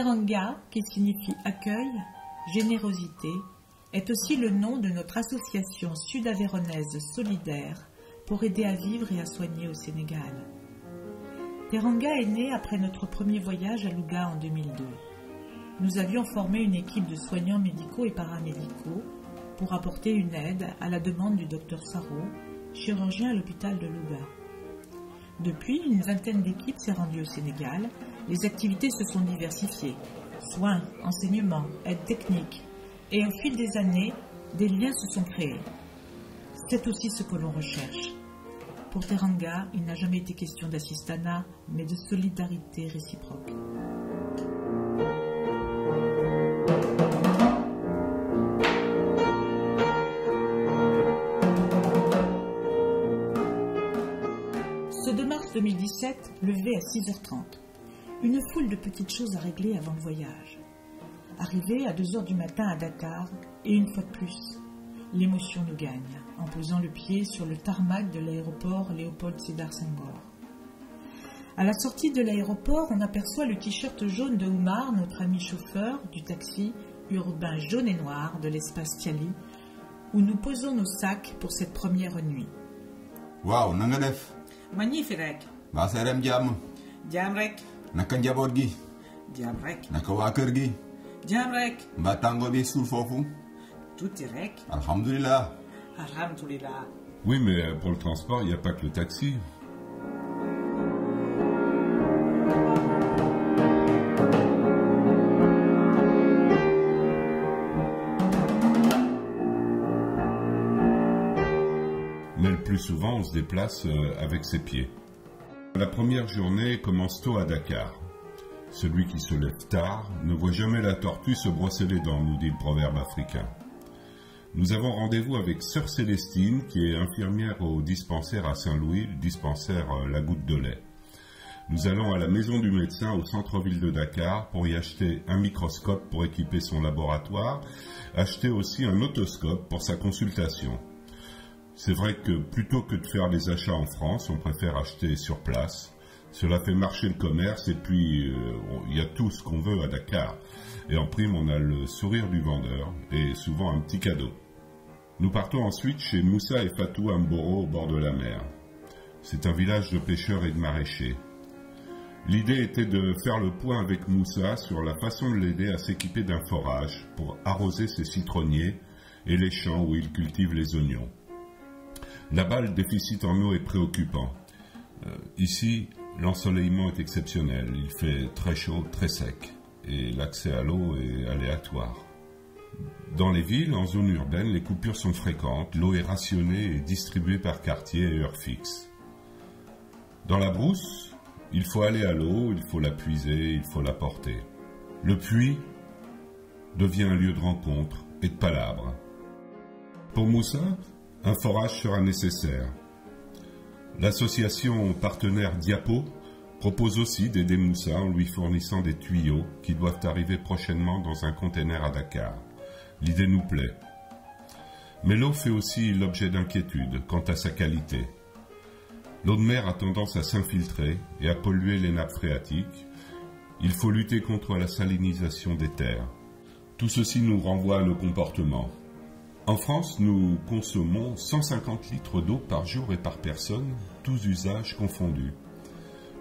Teranga, qui signifie accueil, générosité, est aussi le nom de notre association sud-avéronaise solidaire pour aider à vivre et à soigner au Sénégal. Teranga est né après notre premier voyage à Louga en 2002. Nous avions formé une équipe de soignants médicaux et paramédicaux pour apporter une aide à la demande du docteur Sarro, chirurgien à l'hôpital de Louga. Depuis, une vingtaine d'équipes s'est rendue au Sénégal. Les activités se sont diversifiées. Soins, enseignements, aide technique. Et au fil des années, des liens se sont créés. C'est aussi ce que l'on recherche. Pour Teranga, il n'a jamais été question d'assistanat, mais de solidarité réciproque. Ce 2 mars 2017, levé à 6h30. Une foule de petites choses à régler avant le voyage. Arrivé à 2h du matin à Dakar, et une fois de plus, l'émotion nous gagne en posant le pied sur le tarmac de l'aéroport Léopold Sédar Senghor. À la sortie de l'aéroport, on aperçoit le t-shirt jaune de Oumar, notre ami chauffeur du taxi urbain jaune et noir de l'espace Tiali, où nous posons nos sacs pour cette première nuit. def Magnifique Jaam rek. Naka njaboot gi? Jaam rek. naka waa kër gi? Jaam rek. mbaa tàngoor bi suul foofu? Tuuti rek. alhamdulilah Alhamdulillah. Oui, mais pour le transport, il n'y a pas que le taxi. Mais le plus souvent, on se déplace euh, avec ses pieds. La première journée commence tôt à Dakar. Celui qui se lève tard ne voit jamais la tortue se brosser les dents, nous dit le proverbe africain. Nous avons rendez-vous avec Sœur Célestine, qui est infirmière au dispensaire à Saint-Louis, le dispensaire euh, La Goutte de lait. Nous allons à la maison du médecin au centre-ville de Dakar pour y acheter un microscope pour équiper son laboratoire, acheter aussi un otoscope pour sa consultation. C'est vrai que plutôt que de faire les achats en France, on préfère acheter sur place. Cela fait marcher le commerce et puis euh, il y a tout ce qu'on veut à Dakar. Et en prime, on a le sourire du vendeur et souvent un petit cadeau. Nous partons ensuite chez Moussa et Fatou Amboro au bord de la mer. C'est un village de pêcheurs et de maraîchers. L'idée était de faire le point avec Moussa sur la façon de l'aider à s'équiper d'un forage pour arroser ses citronniers et les champs où il cultive les oignons. Là-bas, le déficit en eau est préoccupant. Euh, ici, l'ensoleillement est exceptionnel. Il fait très chaud, très sec. Et l'accès à l'eau est aléatoire. Dans les villes, en zone urbaine, les coupures sont fréquentes. L'eau est rationnée et distribuée par quartier et heure fixe. Dans la brousse, il faut aller à l'eau, il faut la puiser, il faut la porter. Le puits devient un lieu de rencontre et de palabres. Pour Moussa, un forage sera nécessaire. L'association partenaire Diapo propose aussi d'aider Moussa en lui fournissant des tuyaux qui doivent arriver prochainement dans un conteneur à Dakar. L'idée nous plaît. Mais l'eau fait aussi l'objet d'inquiétudes quant à sa qualité. L'eau de mer a tendance à s'infiltrer et à polluer les nappes phréatiques. Il faut lutter contre la salinisation des terres. Tout ceci nous renvoie à nos comportements. En France, nous consommons 150 litres d'eau par jour et par personne, tous usages confondus.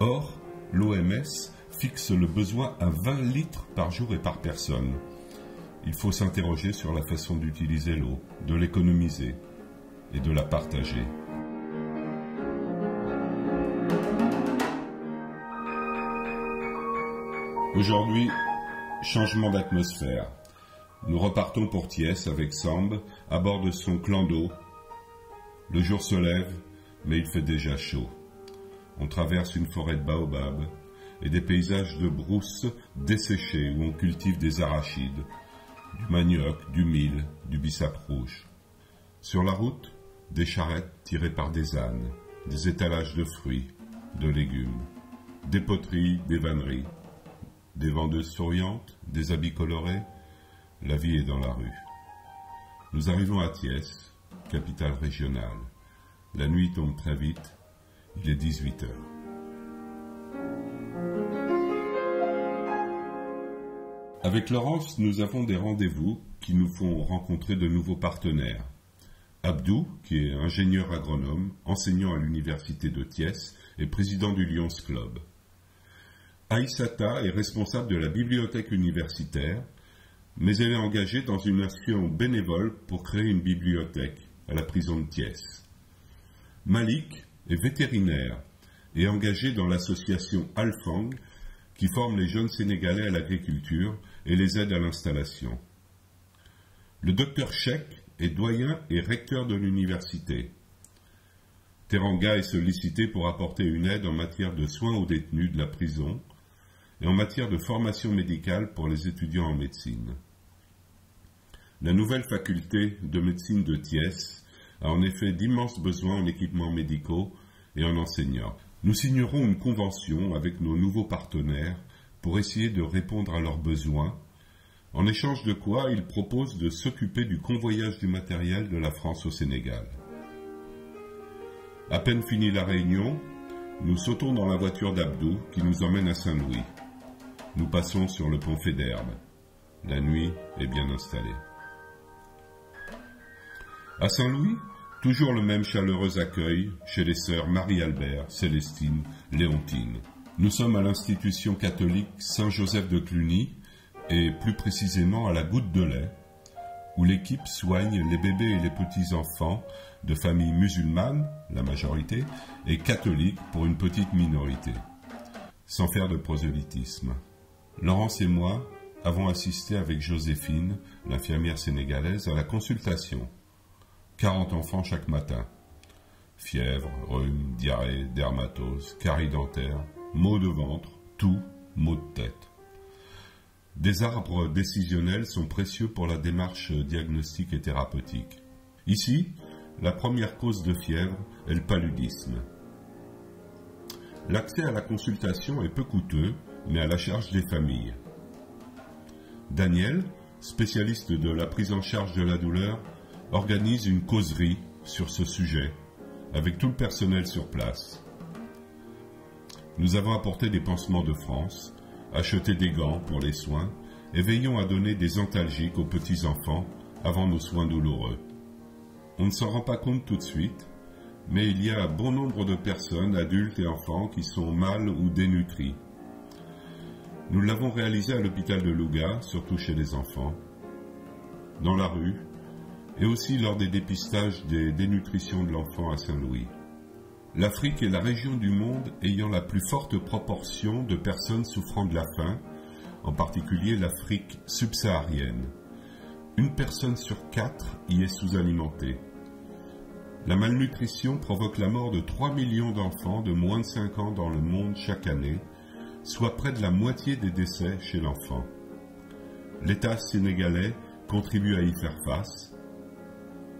Or, l'OMS fixe le besoin à 20 litres par jour et par personne. Il faut s'interroger sur la façon d'utiliser l'eau, de l'économiser et de la partager. Aujourd'hui, changement d'atmosphère. Nous repartons pour Thiès avec Samb à bord de son clan d'eau. Le jour se lève, mais il fait déjà chaud. On traverse une forêt de baobabs et des paysages de brousses desséchées où on cultive des arachides, du manioc, du mil, du bissap rouge. Sur la route, des charrettes tirées par des ânes, des étalages de fruits, de légumes, des poteries, des vanneries, des vendeuses souriantes, des habits colorés, la vie est dans la rue. Nous arrivons à Thiès, capitale régionale. La nuit tombe très vite, il est 18 heures. Avec Laurence, nous avons des rendez-vous qui nous font rencontrer de nouveaux partenaires. Abdou, qui est ingénieur agronome, enseignant à l'université de Thiès et président du Lions Club. Aïsata est responsable de la bibliothèque universitaire, mais elle est engagée dans une action bénévole pour créer une bibliothèque à la prison de Thiès. Malik est vétérinaire et engagé dans l'association Alfang qui forme les jeunes Sénégalais à l'agriculture et les aide à l'installation. Le docteur Sheikh est doyen et recteur de l'université. Teranga est sollicité pour apporter une aide en matière de soins aux détenus de la prison et en matière de formation médicale pour les étudiants en médecine. La nouvelle faculté de médecine de Thiès a en effet d'immenses besoins en équipements médicaux et en enseignants. Nous signerons une convention avec nos nouveaux partenaires pour essayer de répondre à leurs besoins, en échange de quoi ils proposent de s'occuper du convoyage du matériel de la France au Sénégal. À peine fini la réunion, nous sautons dans la voiture d'Abdou qui nous emmène à Saint-Louis. Nous passons sur le pont Fédherbe. La nuit est bien installée. À Saint-Louis, toujours le même chaleureux accueil chez les sœurs Marie-Albert, Célestine, Léontine. Nous sommes à l'institution catholique Saint-Joseph de Cluny et plus précisément à la goutte de lait, où l'équipe soigne les bébés et les petits-enfants de familles musulmanes, la majorité, et catholiques pour une petite minorité, sans faire de prosélytisme. Laurence et moi avons assisté avec Joséphine, l'infirmière sénégalaise, à la consultation. 40 enfants chaque matin. Fièvre, rhume, diarrhée, dermatose, carie dentaire, maux de ventre, tout, maux de tête. Des arbres décisionnels sont précieux pour la démarche diagnostique et thérapeutique. Ici, la première cause de fièvre est le paludisme. L'accès à la consultation est peu coûteux, mais à la charge des familles. Daniel, spécialiste de la prise en charge de la douleur, organise une causerie sur ce sujet avec tout le personnel sur place. Nous avons apporté des pansements de France, acheté des gants pour les soins et veillons à donner des antalgiques aux petits-enfants avant nos soins douloureux. On ne s'en rend pas compte tout de suite, mais il y a bon nombre de personnes, adultes et enfants, qui sont mal ou dénutris. Nous l'avons réalisé à l'hôpital de Louga, surtout chez les enfants, dans la rue, et aussi lors des dépistages des dénutritions de l'enfant à Saint-Louis. L'Afrique est la région du monde ayant la plus forte proportion de personnes souffrant de la faim, en particulier l'Afrique subsaharienne. Une personne sur quatre y est sous-alimentée. La malnutrition provoque la mort de 3 millions d'enfants de moins de 5 ans dans le monde chaque année, soit près de la moitié des décès chez l'enfant. L'État sénégalais contribue à y faire face.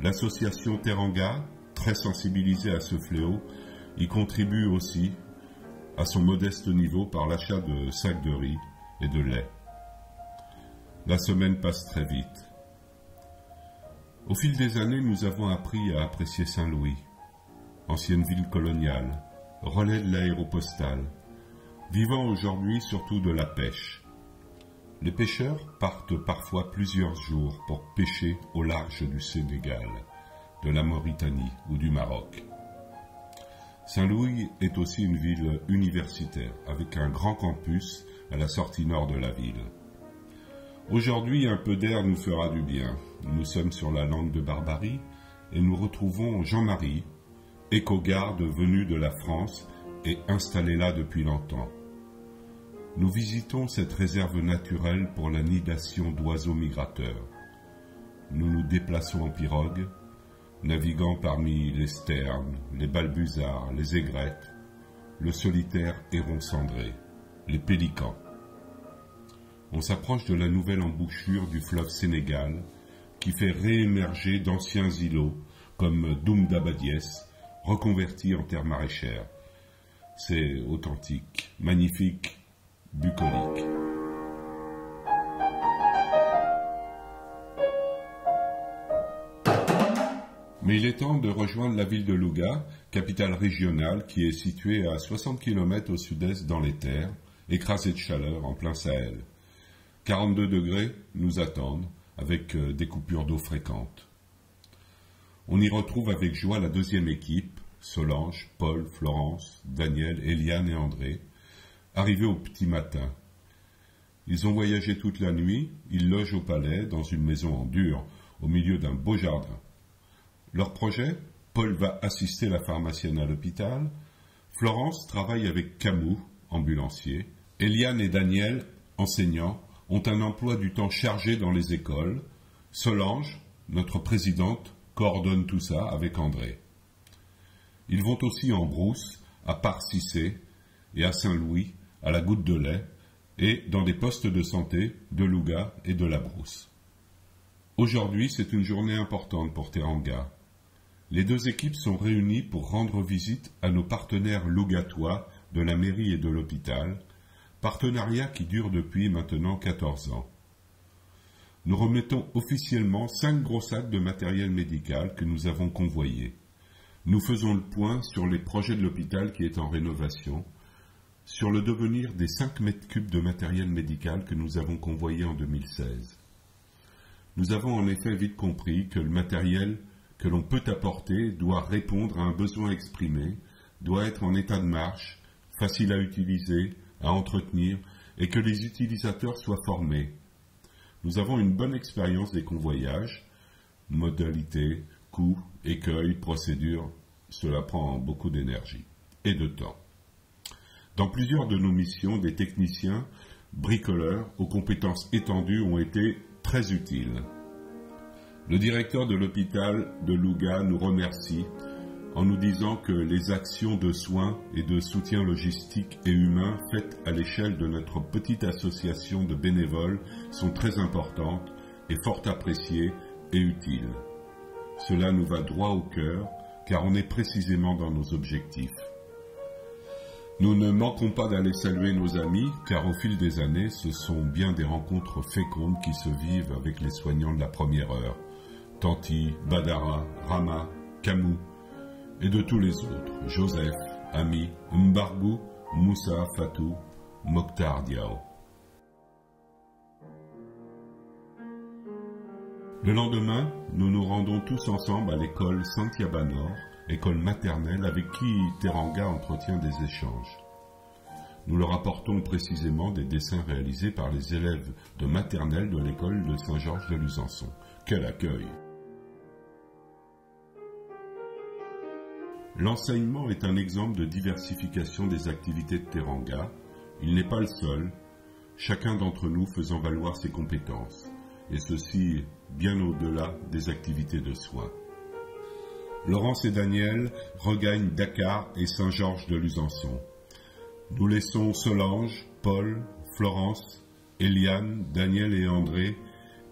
L'association Teranga, très sensibilisée à ce fléau, y contribue aussi à son modeste niveau par l'achat de sacs de riz et de lait. La semaine passe très vite. Au fil des années, nous avons appris à apprécier Saint-Louis, ancienne ville coloniale, relais de l'aéropostale, vivant aujourd'hui surtout de la pêche. Les pêcheurs partent parfois plusieurs jours pour pêcher au large du Sénégal, de la Mauritanie ou du Maroc. Saint-Louis est aussi une ville universitaire, avec un grand campus à la sortie nord de la ville. Aujourd'hui, un peu d'air nous fera du bien. Nous sommes sur la langue de Barbarie et nous retrouvons Jean-Marie, éco-garde venu de la France et installé là depuis longtemps. Nous visitons cette réserve naturelle pour la nidation d'oiseaux migrateurs. Nous nous déplaçons en pirogue, naviguant parmi les sternes, les balbuzards, les aigrettes, le solitaire héron cendré, les pélicans. On s'approche de la nouvelle embouchure du fleuve Sénégal, qui fait réémerger d'anciens îlots comme Doum d'Abadiès, reconvertis en terre maraîchère. C'est authentique, magnifique, bucolique. Mais il est temps de rejoindre la ville de Louga, capitale régionale qui est située à 60 km au sud-est dans les terres, écrasée de chaleur en plein Sahel. 42 degrés nous attendent, avec euh, des coupures d'eau fréquentes. On y retrouve avec joie la deuxième équipe, Solange, Paul, Florence, Daniel, Eliane et André, arrivés au petit matin. Ils ont voyagé toute la nuit, ils logent au palais, dans une maison en dur, au milieu d'un beau jardin. Leur projet Paul va assister la pharmacienne à l'hôpital, Florence travaille avec Camus, ambulancier, Eliane et Daniel, enseignants, ont un emploi du temps chargé dans les écoles, Solange, notre présidente, coordonne tout ça avec André. Ils vont aussi en brousse, à Parcissé et à Saint-Louis, à la goutte de lait, et dans des postes de santé de Louga et de la Brousse. Aujourd'hui, c'est une journée importante pour Teranga. Les deux équipes sont réunies pour rendre visite à nos partenaires lougatois de la mairie et de l'hôpital, partenariat qui dure depuis maintenant 14 ans. Nous remettons officiellement cinq gros sacs de matériel médical que nous avons convoyés. Nous faisons le point sur les projets de l'hôpital qui est en rénovation, sur le devenir des 5 mètres cubes de matériel médical que nous avons convoyé en 2016. Nous avons en effet vite compris que le matériel que l'on peut apporter doit répondre à un besoin exprimé, doit être en état de marche, facile à utiliser, à entretenir, et que les utilisateurs soient formés. Nous avons une bonne expérience des convoyages, modalités, coûts, écueils, procédures, cela prend beaucoup d'énergie et de temps. Dans plusieurs de nos missions, des techniciens, bricoleurs, aux compétences étendues ont été très utiles. Le directeur de l'hôpital de Louga nous remercie en nous disant que les actions de soins et de soutien logistique et humain faites à l'échelle de notre petite association de bénévoles sont très importantes et fort appréciées et utiles. Cela nous va droit au cœur car on est précisément dans nos objectifs. Nous ne manquons pas d'aller saluer nos amis, car au fil des années, ce sont bien des rencontres fécondes qui se vivent avec les soignants de la première heure. Tanti, Badara, Rama, Camus, et de tous les autres, Joseph, Ami, Mbargou, Moussa, Fatou, Mokhtar Diao. Le lendemain, nous nous rendons tous ensemble à l'école Santiabanor, école maternelle avec qui Teranga entretient des échanges. Nous leur apportons précisément des dessins réalisés par les élèves de maternelle de l'école de Saint-Georges de Luzançon. Quel accueil L'enseignement est un exemple de diversification des activités de Teranga. Il n'est pas le seul, chacun d'entre nous faisant valoir ses compétences, et ceci bien au-delà des activités de soins. Laurence et Daniel regagnent Dakar et Saint-Georges de Luzançon. Nous laissons Solange, Paul, Florence, Eliane, Daniel et André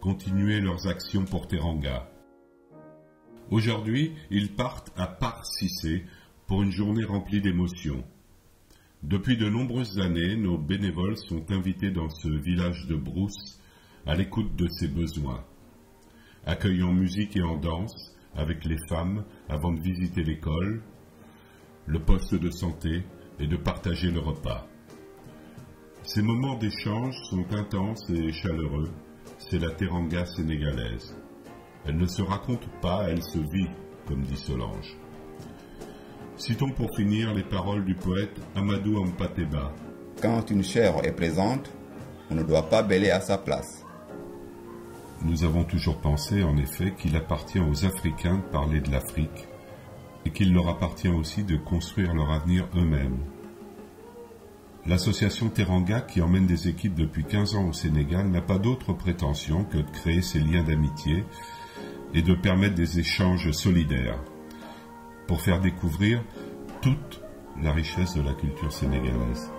continuer leurs actions pour Teranga. Aujourd'hui, ils partent à Par-Cissé pour une journée remplie d'émotions. Depuis de nombreuses années, nos bénévoles sont invités dans ce village de brousse à l'écoute de ses besoins. Accueillant musique et en danse avec les femmes avant de visiter l'école, le poste de santé et de partager le repas. Ces moments d'échange sont intenses et chaleureux, c'est la teranga sénégalaise. Elle ne se raconte pas, elle se vit, comme dit Solange. Citons pour finir les paroles du poète Amadou Ampateba. Quand une chair est présente, on ne doit pas bêler à sa place. Nous avons toujours pensé, en effet, qu'il appartient aux Africains de parler de l'Afrique et qu'il leur appartient aussi de construire leur avenir eux-mêmes. L'association Teranga, qui emmène des équipes depuis 15 ans au Sénégal, n'a pas d'autre prétention que de créer ces liens d'amitié et de permettre des échanges solidaires pour faire découvrir toute la richesse de la culture sénégalaise.